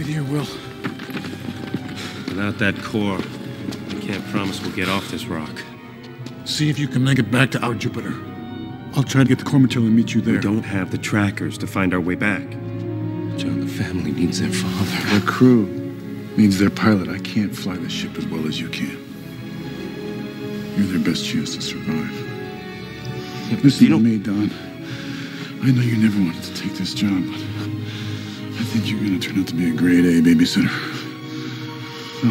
Wait here, Will. Without that core, I can't promise we'll get off this rock. See if you can make it back to our Jupiter. I'll try to get the core material and meet you there. We don't have the trackers to find our way back. John, the family needs their father. Their crew needs their pilot. I can't fly the ship as well as you can. You're their best chance to survive. Listen you to me, Don. I know you never wanted to take this job, but I think you're going to turn out to be a grade A babysitter. So,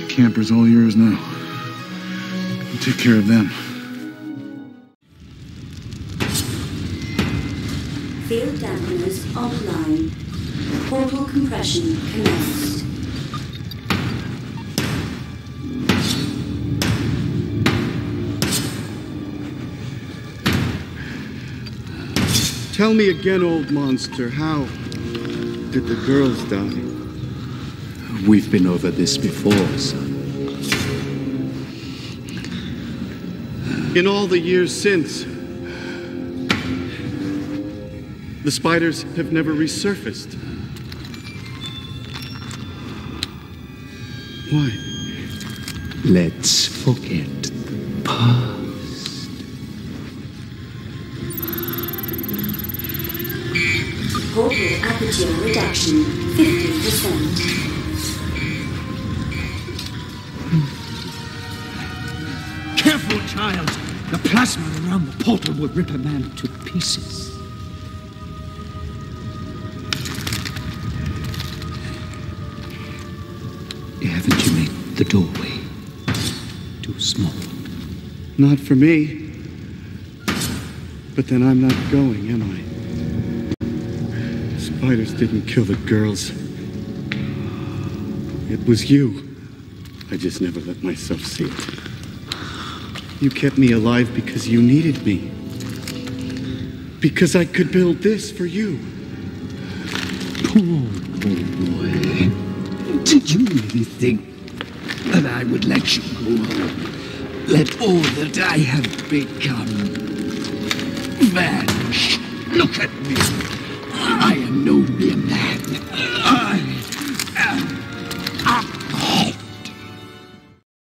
the camper's all yours now. You take care of them. Field dampeners online. Portal compression commenced. Tell me again, old monster, how did the girls die? We've been over this before, son. In all the years since, the spiders have never resurfaced. Why? Let's forget the past. Portal aperture reduction 50%. Hmm. Careful, child. The plasma around the portal will rip a man to pieces. Haven't you made the doorway too small? Not for me. But then I'm not going, am I? Spiders didn't kill the girls. It was you. I just never let myself see it. You kept me alive because you needed me. Because I could build this for you. Poor, boy. Did you really think that I would let you go? Let all that I have become vanish? Look at me. I am no mere man.